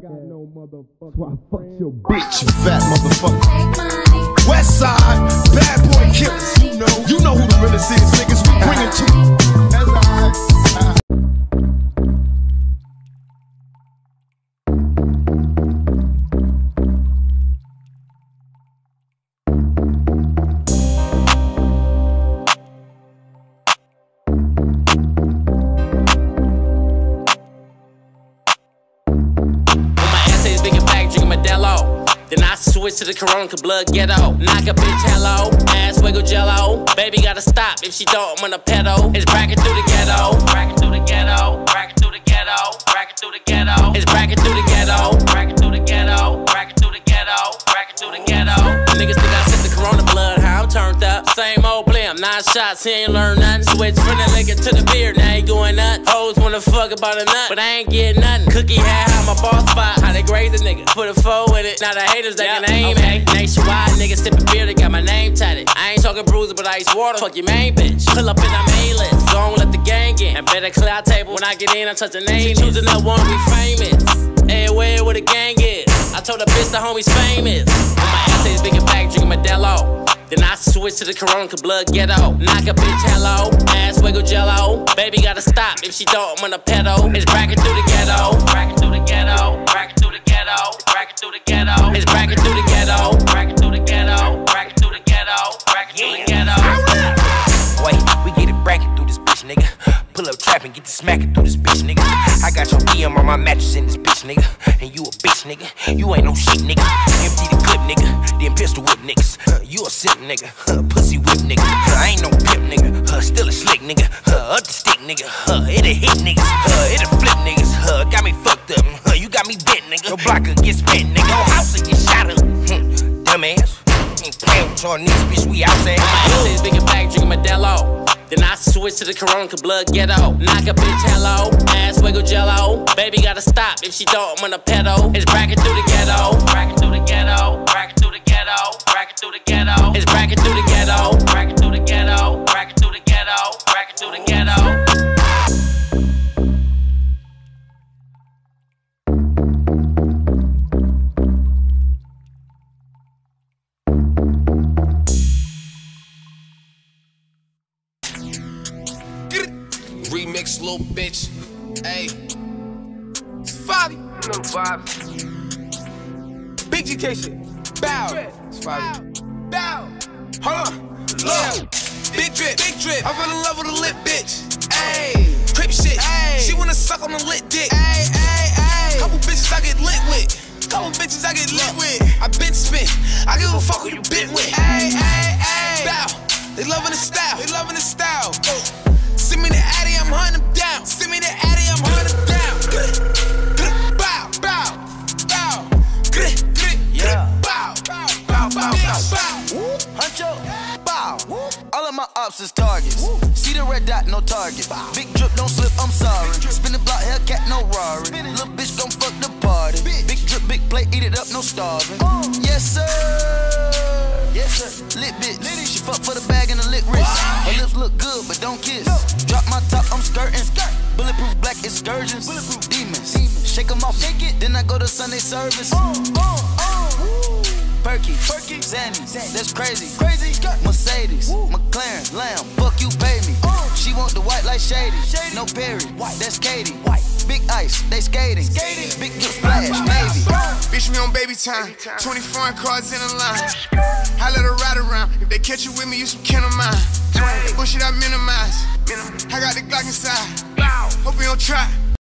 suck got no motherfucker. That's why I fucked your bitch. Bitch, you fat motherfucker. West side, bad boy killers. You know, you know who Switch to the Corona, blood ghetto. Knock a bitch hello, ass wiggle jello. Baby gotta stop if she don't, I'm on a pedal. It's bracket through the ghetto, bracket through the ghetto, bracket through the ghetto, bracket through the ghetto. It's bracket nine shots, he ain't learn nothing. Switch from the liquor to the beer, now he going nuts. Hoes wanna fuck about a nut, but I ain't getting nothing. Cookie hat, how my boss spot, how they graze a nigga. Put a foe in it, now the haters they can aim okay. at. Nationwide, niggas sipping beer, they got my name tatted. I ain't talking bruiser, but I ice water. Fuck your main bitch. Pull up in a main list, don't let the gang in. And better clear our table when I get in, I'm touching names. Choosing that one, we famous. Everywhere where the gang is. I told the bitch the homies famous. When my ass I switch to the Corona, blood ghetto. Knock a bitch hello, ass wiggle jello. Baby gotta stop if she don't, I'm on a pedal. It's bracket through the ghetto, bracket through the ghetto, bracket through the ghetto, bracket through the ghetto. It's bracket through the ghetto, bracket through the ghetto, bracket through the ghetto, bracket through the ghetto. Wait, we get it bracket through this bitch, nigga. Pull up trap and get the smacking through this bitch, nigga. I got your DM on my mattress in this bitch, nigga. And you a bitch, nigga. You ain't no shit, nigga. Empty the clip, nigga. Then pistol whip niggas. You a simp, nigga. Huh, pussy whip, nigga. Huh, I ain't no pimp, nigga. Huh, still a slick, nigga. Huh, up the stick, nigga. Huh, it'll hit niggas. Huh, it'll flip niggas. Huh, got me fucked up. Huh, you got me bent, nigga. Your blocker get spent, nigga. Your house will get shot up. Hmm, dumbass. Ain't playing with your niggas, bitch. We outside. My ass is big and back, drinking Modelo. Then I switch to the Corona, blood ghetto. Knock a bitch hello, ass wiggle jello. Baby gotta stop if she don't, I'm on a pedal. It's bracket through the ghetto, bracket through the ghetto, through the ghetto. It's bracket through the ghetto, bracket through the ghetto, bracket through the ghetto, bracket through the ghetto. Remix, little bitch. Hey. It's Fivio. Big GK shit. Bow. Fivio. Bow. Hold on. Look. Big drip. Big drip. I fell in love with a lit bitch. Ayy. Crip shit. Ayy. She wanna suck on a lit dick. Ayy, ayy, ayy. Couple bitches I get lit with. Couple bitches I get lit with. I been spit. I give a fuck who you been with. Ayy, ayy, ayy. Bow. They loving the style. They loving the style. Ops is targets. See the red dot, no target. Big drip, don't slip, I'm sorry. Spin the block, Hellcat, no Rari. Little bitch gon' fuck the party. Big drip, big plate, eat it up, no starving. Yes, sir. Yes, sir. Lit bitch. She fuck for the bag and the lit wrist. Her lips look good, but don't kiss. Drop my top, I'm skirting. Bulletproof black excursions. Demons. Shake 'em off. Shake it. Then I go to Sunday service. Oh, oh, oh. Perky, Perky, Zanny, Zanny. that's crazy, crazy. Mercedes, McLaren, Lamb, fuck you, pay me. Uh. She want the white like shady, no Perry, that's Katy. Big ice, they skating, skating. Big drip splash, Navy. Bitch, we on baby time. 20 foreign cars in a line. I let her ride around. If they catch you with me, you some kin of mine. Bullshit I minimize. I got the Glock inside. Hope you don't try.